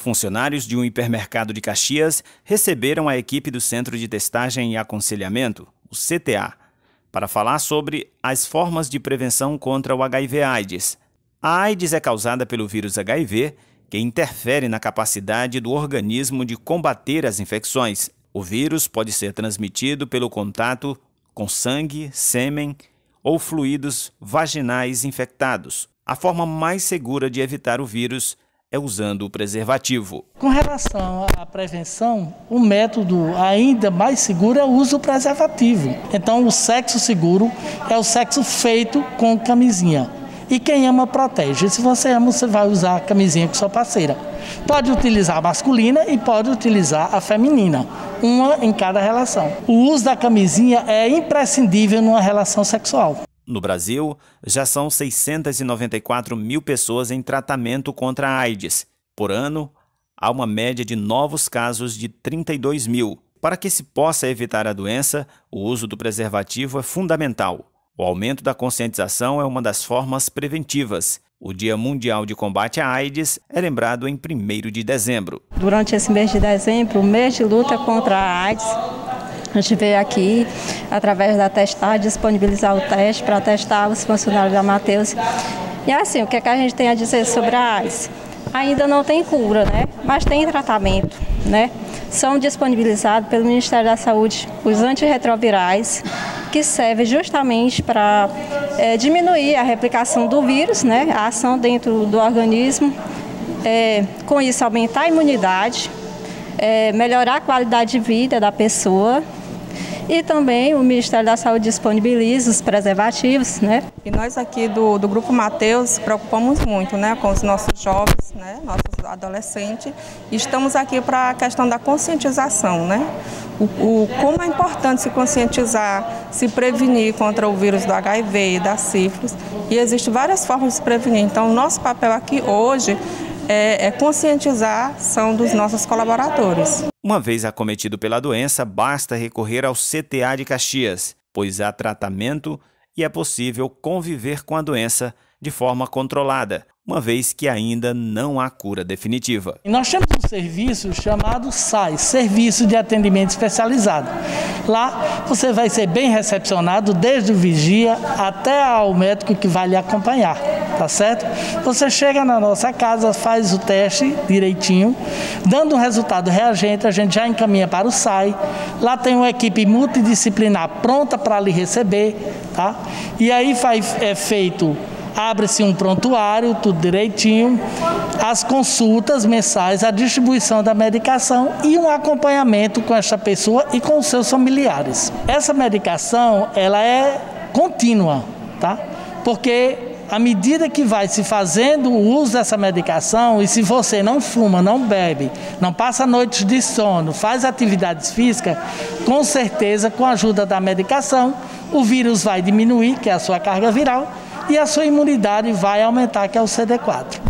Funcionários de um hipermercado de Caxias receberam a equipe do Centro de Testagem e Aconselhamento, o CTA, para falar sobre as formas de prevenção contra o HIV/AIDS. A AIDS é causada pelo vírus HIV, que interfere na capacidade do organismo de combater as infecções. O vírus pode ser transmitido pelo contato com sangue, sêmen ou fluidos vaginais infectados. A forma mais segura de evitar o vírus é usando o preservativo. Com relação à prevenção, o método ainda mais seguro é o uso do preservativo. Então, o sexo seguro é o sexo feito com camisinha. E quem ama protege. Se você ama, você vai usar a camisinha com sua parceira. Pode utilizar a masculina e pode utilizar a feminina, uma em cada relação. O uso da camisinha é imprescindível numa relação sexual. No Brasil, já são 694 mil pessoas em tratamento contra a AIDS. Por ano, há uma média de novos casos de 32 mil. Para que se possa evitar a doença, o uso do preservativo é fundamental. O aumento da conscientização é uma das formas preventivas. O Dia Mundial de Combate à AIDS é lembrado em 1 de dezembro. Durante esse mês de dezembro, o mês de luta contra a AIDS, a gente veio aqui, através da testagem, disponibilizar o teste para testar os funcionários da Mateus. E assim, o que, é que a gente tem a dizer sobre a AIDS? Ainda não tem cura, né? Mas tem tratamento, né? São disponibilizados pelo Ministério da Saúde os antirretrovirais, que servem justamente para é, diminuir a replicação do vírus, né? A ação dentro do organismo. É, com isso, aumentar a imunidade, é, melhorar a qualidade de vida da pessoa e também o Ministério da Saúde disponibiliza os preservativos, né? E nós aqui do, do Grupo Mateus preocupamos muito né, com os nossos jovens, né, nossos adolescentes. E estamos aqui para a questão da conscientização, né? O, o, como é importante se conscientizar, se prevenir contra o vírus do HIV e da sífilis. E existem várias formas de se prevenir. Então, o nosso papel aqui hoje é, é conscientização dos nossos colaboradores. Uma vez acometido pela doença, basta recorrer ao CTA de Caxias, pois há tratamento e é possível conviver com a doença de forma controlada, uma vez que ainda não há cura definitiva. Nós temos um serviço chamado SAI, Serviço de Atendimento Especializado. Lá você vai ser bem recepcionado desde o vigia até ao médico que vai lhe acompanhar, tá certo? Você chega na nossa casa, faz o teste direitinho, dando um resultado reagente, a gente já encaminha para o SAI. Lá tem uma equipe multidisciplinar pronta para lhe receber, tá? E aí faz, é feito abre-se um prontuário, tudo direitinho, as consultas mensais, a distribuição da medicação e um acompanhamento com essa pessoa e com os seus familiares. Essa medicação, ela é contínua, tá? Porque à medida que vai se fazendo o uso dessa medicação, e se você não fuma, não bebe, não passa noites de sono, faz atividades físicas, com certeza, com a ajuda da medicação, o vírus vai diminuir, que é a sua carga viral, e a sua imunidade vai aumentar, que é o CD4.